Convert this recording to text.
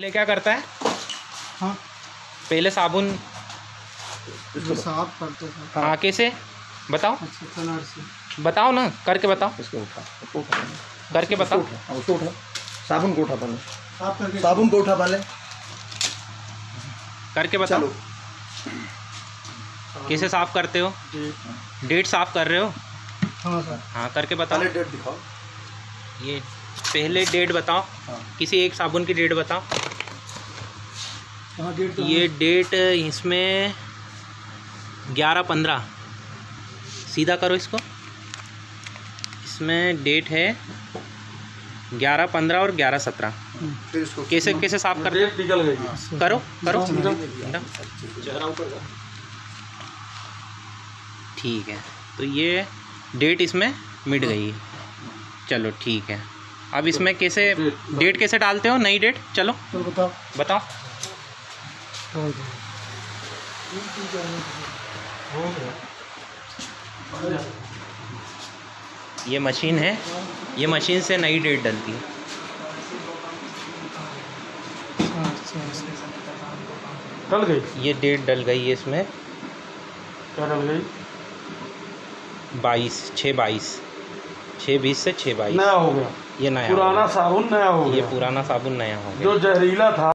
पहले क्या करता है? हाँ। पहले साबुन साफ़ करते थे आके से। बताओ। अच्छा से। बताओ ना करके बताओ। इसको उठा। उठा। करके बताओ। हाँ, उसको उठा। साबुन को उठा पहले। साफ़ साबुन को उठा पहले। करके बताओ। कैसे साफ़ करते हो? डेट साफ़ कर रहे हो? हाँ सर। हाँ करके बताओ। पहले डेट दिखाओ। ये पहले डेट बताओ। हाँ। किसी एक साबुन की डेट बताओ। हाँ ये डेट इसमें ग्यारह पंद्रह। सीधा करो इसको। इसमें डेट है ग्यारह पंद्रह और ग्यारह सत्रह। कैसे कैसे साफ़ हो? करो करो। हाँ, चेहरा ऊपर का ठीक है। तो ये डेट इसमें मिट गई। है चलो ठीक है। अब इसमें कैसे डेट कैसे डालते हो? नई डेट? चलो। तो बताओ। बताओ। हाँ। हो? गया ये मशीन है। ये मशीन से नई डेट डलती है। डल गई? ये डेट डल गई है इसमें। क्या डल गई? बाईस छः बाईस। छः बीस से छः बाईस। नया हो गया। ये नया पुराना साबुन नया हो गया। ये पुराना साबुन नया हो गया। जो जहरीला था।